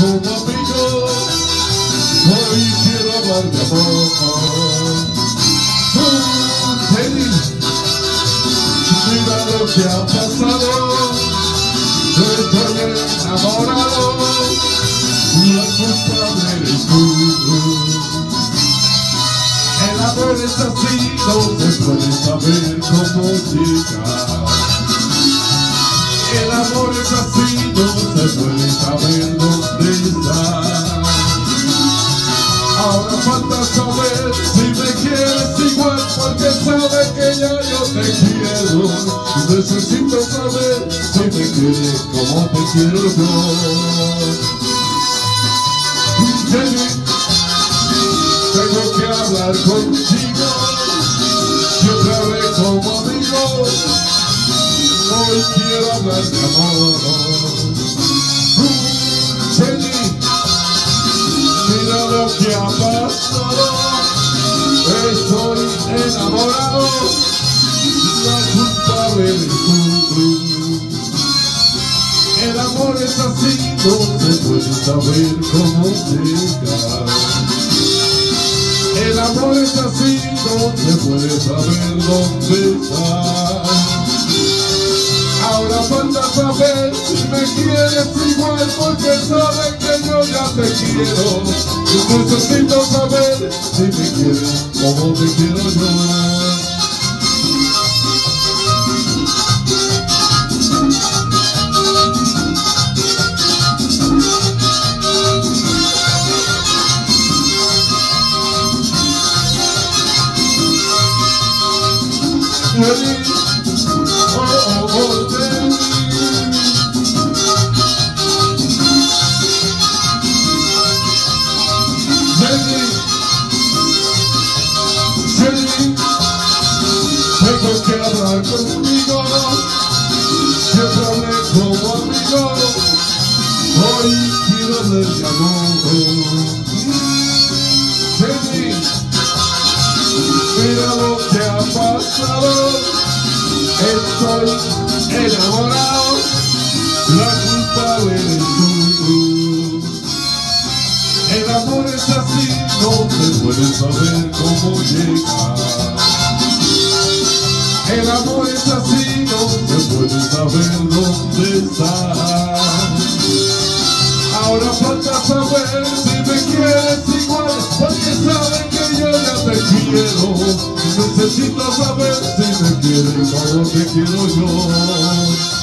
como amigo, hoy quiero hablar de amor. Uh, Teddy, mira lo que ha pasado, estoy enamorado, la culpable eres tú. El amor es así, no se puede saber cómo llegar. El amor es así, no se puede saber dónde Ahora falta saber si me quieres igual, porque sabe que ya yo te quiero. Necesito saber si me quieres como te quiero yo. Jenny, tengo que hablar contigo, siempre hablé como amigo, hoy quiero hablar de amor. El amor es así, no se puede saber cómo llegar. El amor es así, no se puede saber dónde está. Ahora falta saber si me quieres igual, porque sabes que yo ya te quiero. Y necesito saber si me quieres como te quiero yo. Tengo que hablar contigo, siempre hablé como hoy quiero de amor. Pasado, estoy enamorado, la culpable eres tú. El amor es así, no se puede saber cómo llegar. El amor es así, no se puede saber dónde está. Ahora falta saber si me quieres igual, porque sabes que yo ya te quiero. Necesito saber si me quieres como te quiero yo.